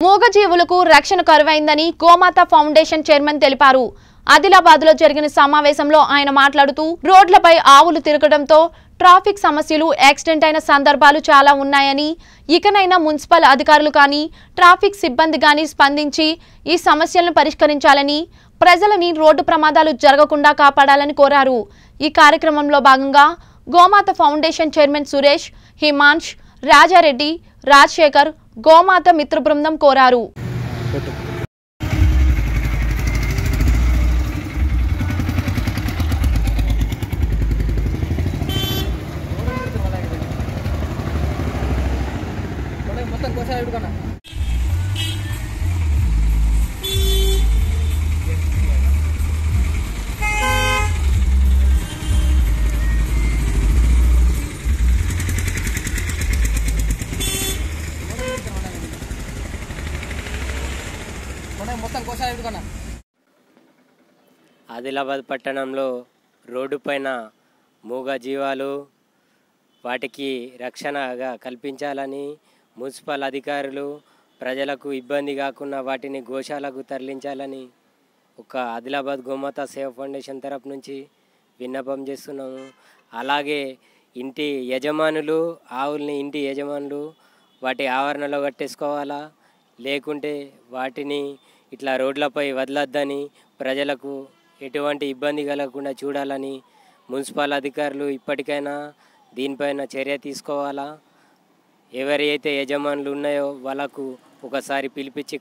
మూగజీవులకు రక్షణ కరువైందని గోమాత foundation chairman తెలిపారు. ఆదిలాబాద్లో జరిగిన సమావేశంలో ఆయన మాట్లాడుతూ రోడ్లపై ఆవులు తిరగడంతో ట్రాఫిక్ సమస్యలు యాక్సిడెంట్ అయిన సందర్భాలు చాలా ఉన్నాయని ఇకనైనా మున్సిపల్ అధికారులు కానీ ట్రాఫిక్ సిబ్బంది కానీ స్పందించి ఈ సమస్యలను పరిష్కరించాలని ప్రజలని రోడ్డు ప్రమాదాలు జరగకుండా కాపాడాలని కోరారు. ఈ కార్యక్రమంలో భాగంగా గోమాత ఫౌండేషన్ చైర్మన్ సురేష్ హిమాంష్ రాజారెడ్డి రాజశేఖర్ గోమాత మిత్ర బృందం కోరారు. మొత్తం ఆదిలాబాద్ పట్టణంలో రోడ్డుపైన మూగ జీవాలు వాటికి రక్షణగా కల్పించాలని మున్సిపల్ అధికారులు ప్రజలకు ఇబ్బంది కాకుండా వాటిని గోశాలకు తరలించాలని ఒక ఆదిలాబాద్ గోమాత సేవ ఫౌండేషన్ తరపు నుంచి విన్నపం చేస్తున్నాము. అలాగే ఇంటి యజమానులు ఆవుల్ని ఇంటి యజమానులు వాటి ఆవరణలో కట్టేసుకోవాలా? లేకుంటే వాటిని ఇట్లా రోడ్లపై వదలొద్దని ప్రజలకు ఎటువంటి ఇబ్బంది కలగకుండా చూడాలని మున్సిపల్ అధికారులు ఇప్పటికైనా దీనిపైన చర్య తీసుకోవాలా? ఎవరైతే యజమానులు ఉన్నాయో వాళ్ళకు ఒకసారి పిలిపించి